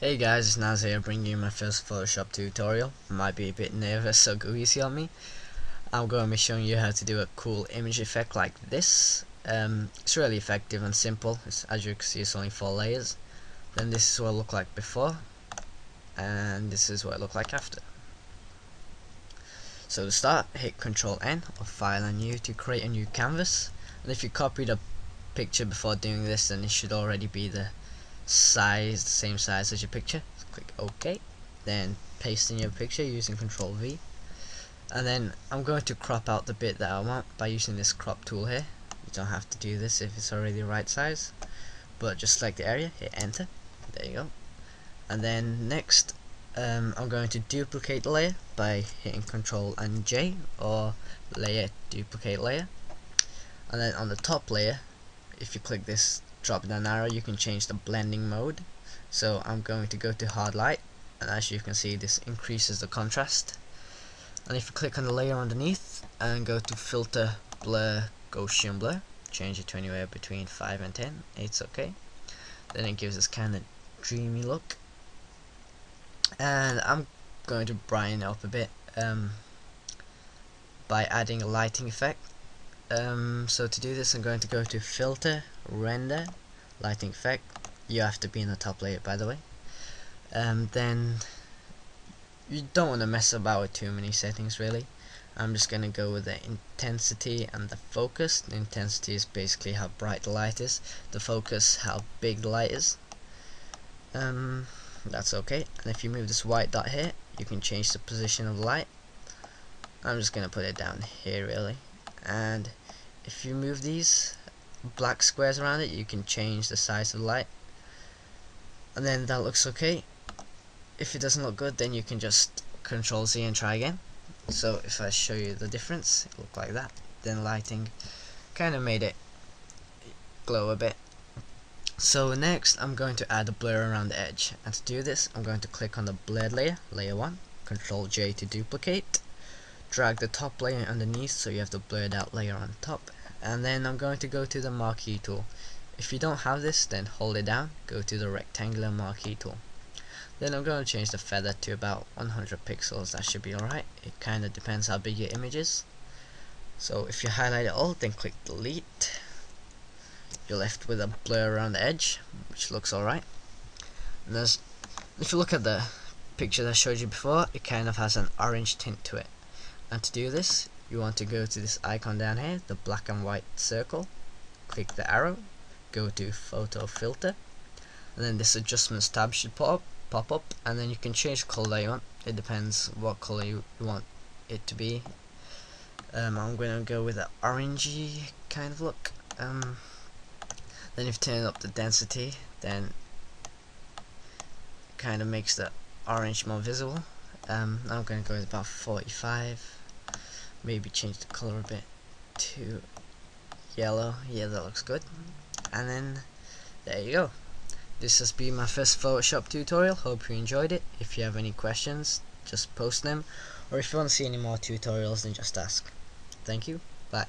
Hey guys, it's Naz here bringing you my first Photoshop tutorial. Might be a bit nervous so go easy on me. I'm going to be showing you how to do a cool image effect like this. Um, it's really effective and simple. It's, as you can see it's only four layers. Then this is what it looked like before. And this is what it looked like after. So to start, hit Control N or File and New to create a new canvas. And if you copied a picture before doing this then it should already be the size, the same size as your picture. So click OK. Then paste in your picture using Control V. And then I'm going to crop out the bit that I want by using this crop tool here. You don't have to do this if it's already the right size. But just select the area, hit enter. There you go. And then next um, I'm going to duplicate the layer by hitting Control and J or layer duplicate layer. And then on the top layer, if you click this drop down arrow you can change the blending mode. So I'm going to go to hard light and as you can see this increases the contrast. And if you click on the layer underneath and go to filter blur Gaussian blur change it to anywhere between 5 and 10 it's okay. Then it gives this kind of dreamy look. And I'm going to brighten up a bit um, by adding a lighting effect um, so to do this I'm going to go to filter render lighting effect. You have to be in the top layer by the way. Um, then you don't want to mess about with too many settings really. I'm just gonna go with the intensity and the focus. The intensity is basically how bright the light is. The focus how big the light is. Um, that's okay. And if you move this white dot here you can change the position of the light. I'm just gonna put it down here really. And if you move these black squares around it you can change the size of the light. And then that looks okay. If it doesn't look good then you can just control Z and try again. So if I show you the difference it looked like that. Then lighting kind of made it glow a bit. So next I'm going to add a blur around the edge. And to do this I'm going to click on the blurred layer layer 1 control J to duplicate drag the top layer underneath so you have the blurred out layer on top. And then I'm going to go to the marquee tool. If you don't have this then hold it down go to the rectangular marquee tool. Then I'm going to change the feather to about 100 pixels that should be alright. It kinda depends how big your image is. So if you highlight it all then click delete. You're left with a blur around the edge which looks alright. If you look at the picture that I showed you before it kind of has an orange tint to it and to do this you want to go to this icon down here the black and white circle. Click the arrow go to photo filter. And then this adjustments tab should pop up, pop up and then you can change the color you want. It depends what color you want it to be. Um, I'm going to go with an orangey kind of look. Um, then if you turn up the density then kind of makes the orange more visible. Um, I'm going to go with about 45 maybe change the color a bit to yellow. Yeah that looks good. And then there you go. This has been my first Photoshop tutorial. Hope you enjoyed it. If you have any questions just post them. Or if you want to see any more tutorials then just ask. Thank you. Bye